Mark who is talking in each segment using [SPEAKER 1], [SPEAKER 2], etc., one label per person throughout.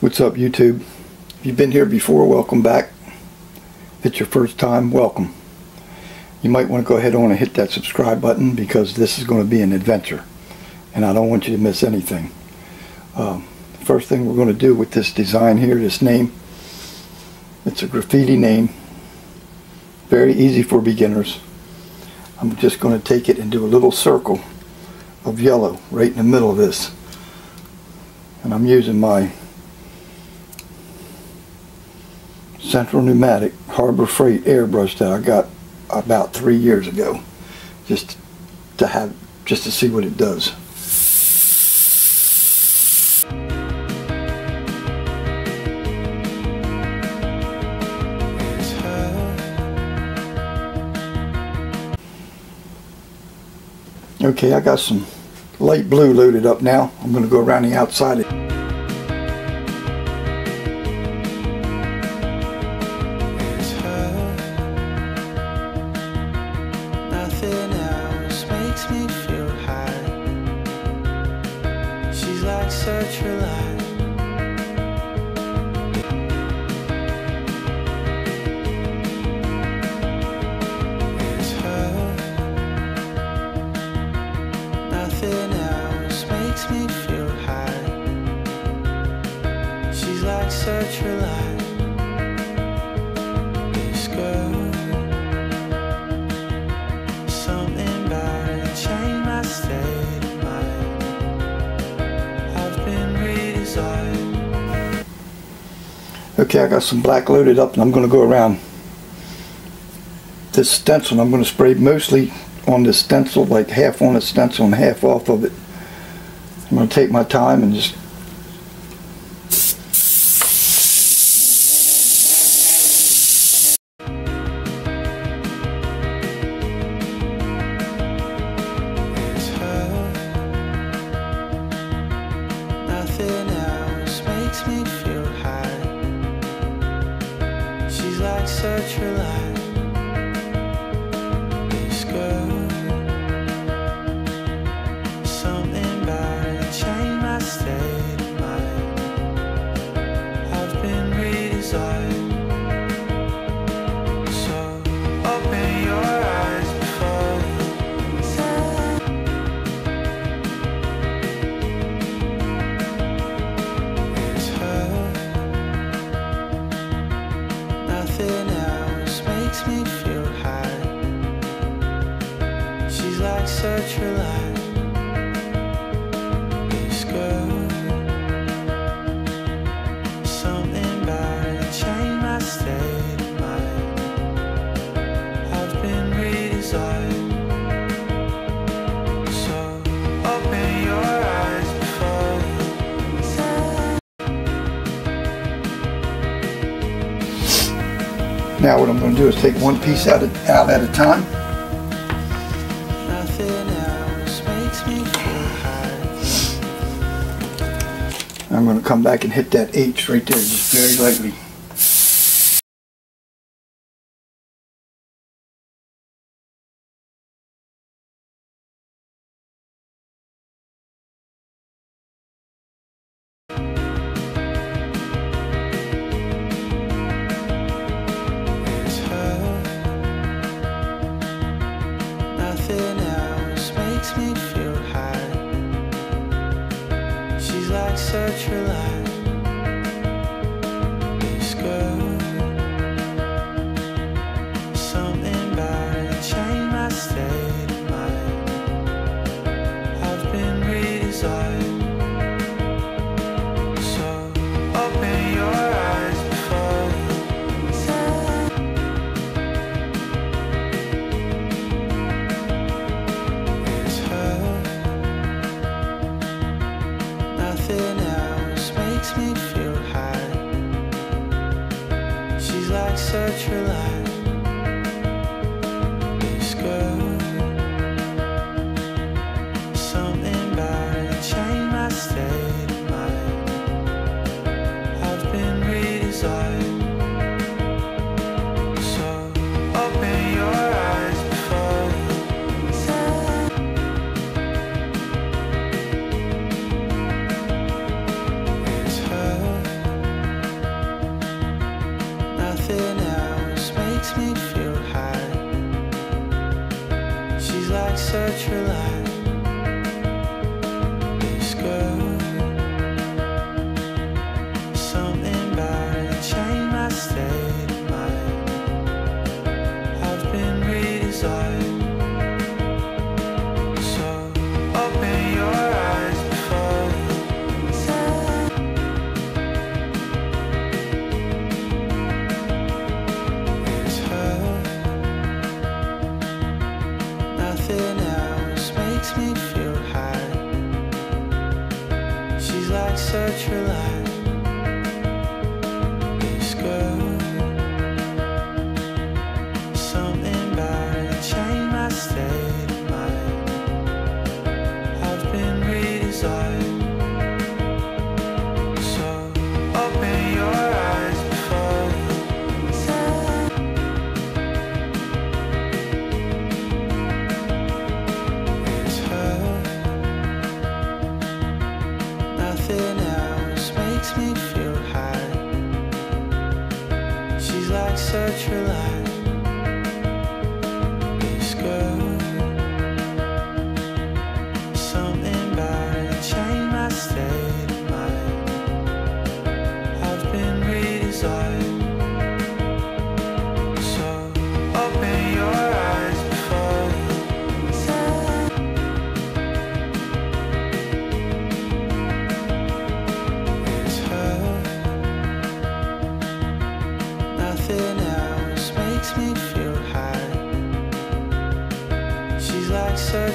[SPEAKER 1] What's up YouTube? If you've been here before, welcome back. If it's your first time, welcome. You might want to go ahead on and hit that subscribe button because this is going to be an adventure and I don't want you to miss anything. Um, first thing we're going to do with this design here, this name, it's a graffiti name. Very easy for beginners. I'm just going to take it and do a little circle of yellow right in the middle of this. And I'm using my Central Pneumatic Harbor Freight airbrush that I got about three years ago. Just to have, just to see what it does. Okay, I got some light blue loaded up now. I'm going to go around the outside.
[SPEAKER 2] Such a lie It's her Nothing else makes me feel high. She's like search a lie
[SPEAKER 1] Okay, I got some black loaded up and I'm going to go around this stencil. I'm going to spray mostly on the stencil, like half on the stencil and half off of it. I'm going to take my time and just
[SPEAKER 2] Nothing else such a lie.
[SPEAKER 1] Now what I'm going to do is take one piece out, of, out at a time.
[SPEAKER 2] Nothing else makes me feel high.
[SPEAKER 1] I'm going to come back and hit that H right there just very lightly.
[SPEAKER 2] Such a lie. This girl. Her changed my state of mind. I've been redesigned. Like such a life. Something my state of mind. I've been redesigned. True love.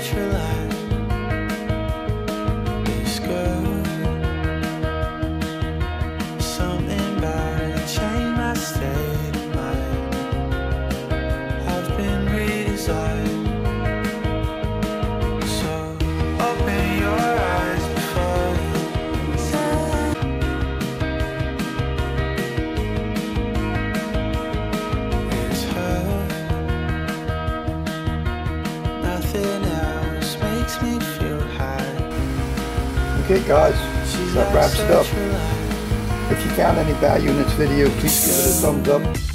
[SPEAKER 2] natural
[SPEAKER 1] Okay guys, that wraps it up. If you found any value in this video, please give it a thumbs up.